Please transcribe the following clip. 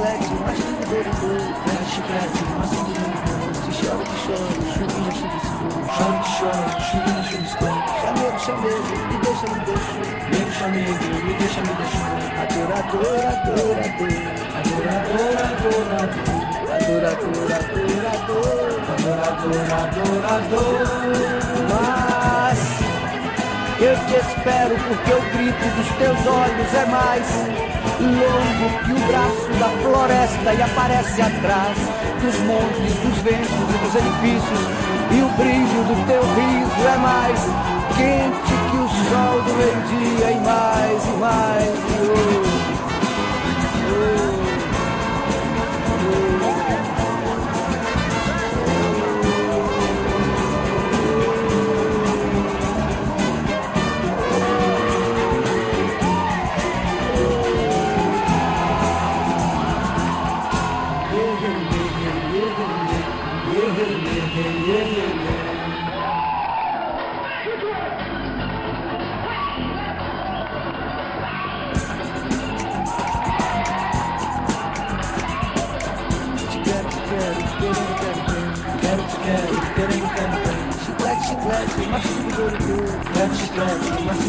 dor, quero chiclete, maçã de limão. Se chora que chora, chuvinha chuviscou. Chora que chora, chuvinha chuviscou. Chamego, chamego, me deixa, me deixa. Nego, chamego, me deixa, me deixa. Adorador, adorador. Adorador, adorador. Adorador, adorador. Adorador. Mas eu te espero porque o grito dos teus olhos é mais longo que o braço floresta e aparece atrás dos montes, dos ventos e dos edifícios. E o brilho do teu riso é mais quente que o sol do meio-dia e mais e mais. Chiclete, chiclete, macho de dor, chiclete, chiclete, macho